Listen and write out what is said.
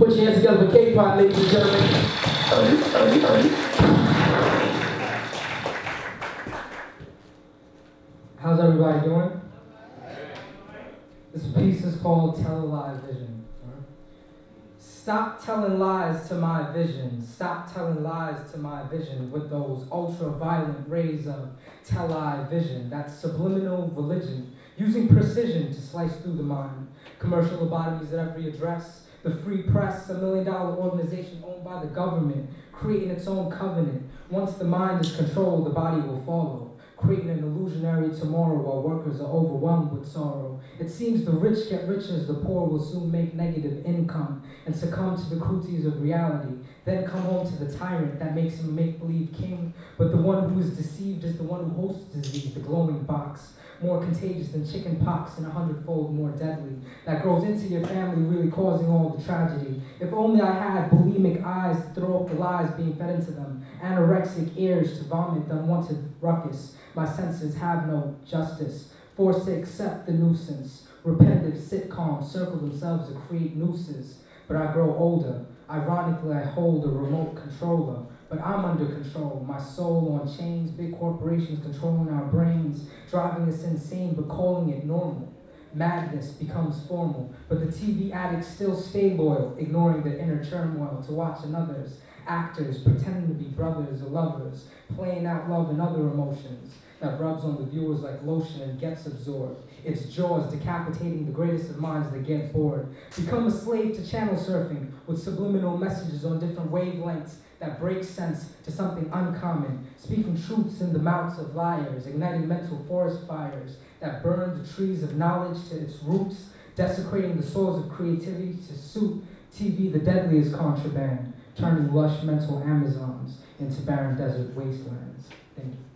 Put your hands together for K-pop, ladies and gentlemen. How's everybody doing? This piece is called Tell a Lie Vision. Stop telling lies to my vision. Stop telling lies to my vision with those ultra violent rays of tell I vision. That's subliminal religion, using precision to slice through the mind. Commercial lobotomies at every address. The free press, a million dollar organization owned by the government, creating its own covenant. Once the mind is controlled, the body will follow creating an illusionary tomorrow while workers are overwhelmed with sorrow. It seems the rich get richer as the poor will soon make negative income and succumb to the cruelties of reality. Then come home to the tyrant that makes him make-believe king, but the one who is deceived is the one who hosts disease, the glowing box more contagious than chicken pox and a hundredfold more deadly, that grows into your family, really causing all the tragedy. If only I had bulimic eyes to throw up the lies being fed into them, anorexic ears to vomit the unwanted ruckus. My senses have no justice, forced to accept the nuisance. Repetitive sitcoms circle themselves to create nooses. But I grow older. Ironically, I hold a remote controller but I'm under control. My soul on chains, big corporations controlling our brains, driving us insane, but calling it normal. Madness becomes formal, but the TV addicts still stay loyal, ignoring the inner turmoil to watch another's actors pretending to be brothers or lovers, playing out love and other emotions that rubs on the viewers like lotion and gets absorbed. Its jaws decapitating the greatest of minds that get bored. Become a slave to channel surfing with subliminal messages on different wavelengths that break sense to something uncommon, speaking truths in the mouths of liars, igniting mental forest fires that burn the trees of knowledge to its roots, desecrating the soils of creativity to suit TV the deadliest contraband, turning lush mental Amazons into barren desert wastelands. Thank you.